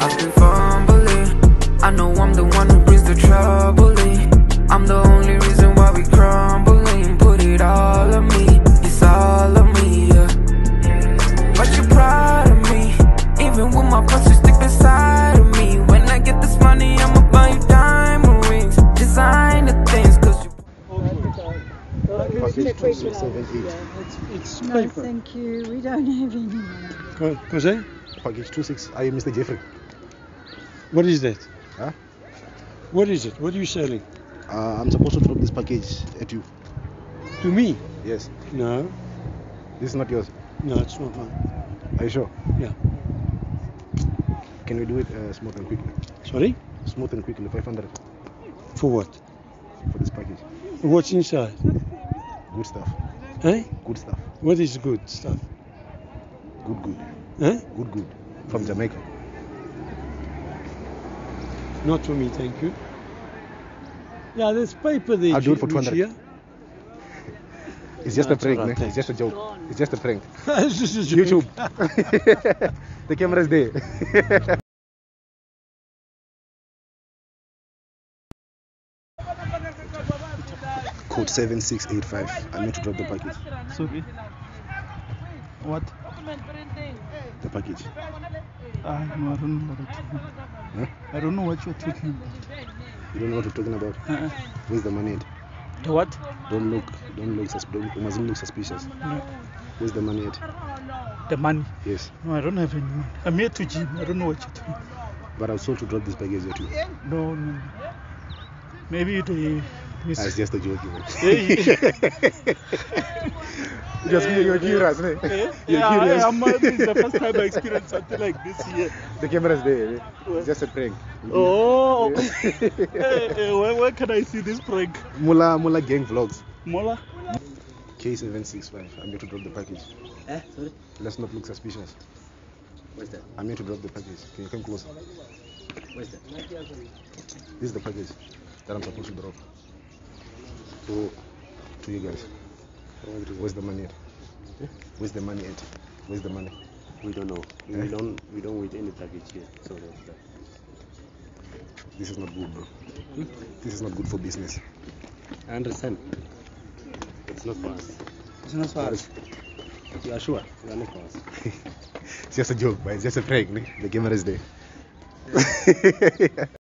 I've been fumbling. I know I'm the one who brings the trouble in. I'm the only reason why we crumbling. Put it all on me, it's all on me, yeah. But you're proud of me. Even with my past, you stick beside of me. When I get this money, I'ma buy you diamond rings. Designer things, cause you. Package two, six, seven, eight. It's No, paper. thank you. We don't have any money. Co- Cos'è? Package two six. Are you Mr. Jeffrey? What is that? Huh? What is it? What are you selling? Uh, I'm supposed to drop this package at you. To me? Yes. No. This is not yours. No, it's not mine. Are you sure? Yeah. Can we do it uh, smooth and quickly? Sorry? Smooth and quickly. 500 For what? for this package. What's inside? Good stuff. Eh? Good stuff. What is good stuff? Good, good. Eh? Good, good. From Jamaica. Not for me, thank you. Yeah, there's paper there. I'll do it for Lucia. 200. It's just a prank, all right, man. It's just a joke. It's just a prank. This is a. YouTube. the camera is there. Code 7685. I need to drop the package. Sorry. What? The package. Ah, no, I don't know what you're talking Huh? about. I don't know what you're talking about. You don't know what we're talking about. Uh-uh. Where's the money at? The what? Don't look. Don't look. Sus- don't, you mustn't look suspicious. No. Where's the money at? The money. Yes. No, I don't have any money. I'm here to gym. I don't know what you're talking about. But I was told to drop this package at you. No, no. no. Maybe the. Ah, it's just a joke. Man. Hey. just you're curious, man. You're yeah, curious. I, I'm, uh, this is the first time I experienced something like this here. The camera's there. eh? It's just a prank. Oh. Yeah. hey, hey, where, where can I see this prank? Mula Mula Gang Vlogs. Mola? K765. I'm here to drop the package. Eh, sorry. Let's not look suspicious. What's that? I'm here to drop the package. Can you come closer? What's that? This is the package that I'm supposed to drop. To, to you guys. Where's the money at? Where's the money at? Where's the money? We don't know. Eh? We don't. We don't wait any package here. So that's that. This is not good, bro. This is not good for business. I understand. It's not for us. It's not for us. You are sure? You are not for us. It's just a joke, but it's just a prank. ne? The camera is there.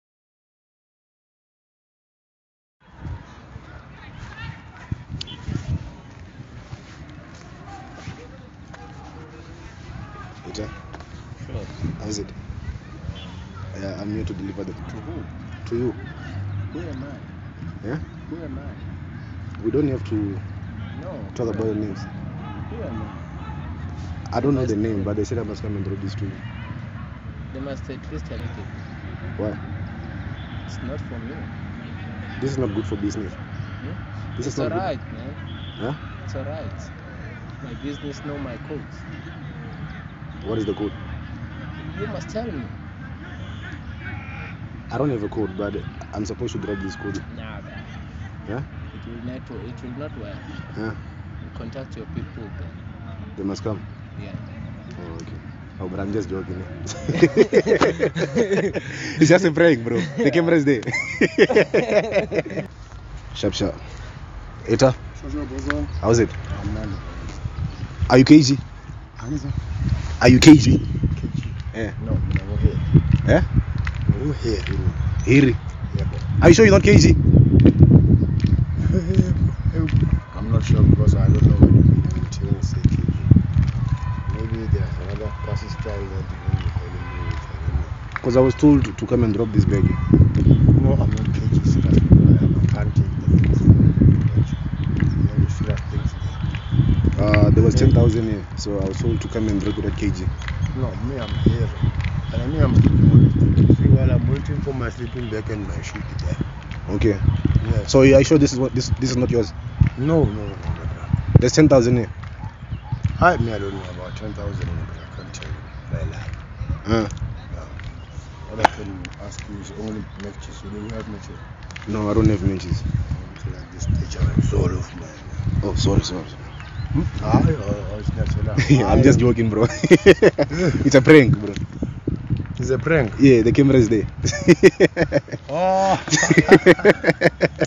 Sure. how's it? Yeah, I'm here to deliver the To who? to you. Who am I? Yeah, Who am I? we don't have to No. talk about your names. Who am I? I don't know the name, but they said I must come and this to you. They must at least tell it. Why? It's not for me. This is not good for business. Hmm? This it's is not alright, man. Huh? It's alright. My business know my codes. What is the code? You must tell me. I don't have a code, but I'm supposed to drop this code. Nah, man. Yeah? It will not. It will not work. Yeah? Contact your people then. They must come. Yeah. Oh, okay. Oh, but I'm just joking. eh? it's just a prank, bro. The camera is there. sharp, sharp. Eta, how's it? Are you KG? Are you KG? Yeah. Eh? No, no, eh? here. Yeah? No, here. Hiri. Yeah. Are you sure you're not KG? I'm not sure because I don't know what you mean when you say KG. Maybe there's another process style that you calling me with. I don't know. Because I was told to come and drop this bag. No, I'm not KG. Trust me. I can't take the things. You know, you should have things there. Was 10,000 here, so I was told to come and drop it at KG. No, me, I'm here. And me, I'm sleeping See, while I'm waiting for my sleeping bag and my shoe there. Okay. Yes. So are you sure this is what this this is not yours? No, no, no, no, no. There's 10,000 here. I, me, I don't know about 10,000, but I can't tell you. By lie. Uh, All I can ask you is only matches. You don't have matches. no, I don't have matches. Like this I'm of mine. Oh, sorry, sorry. Aye, or, or it's not so loud. I'm just joking, bro. it's a prank, bro. It's a prank. Yeah, the camera is there. Oh.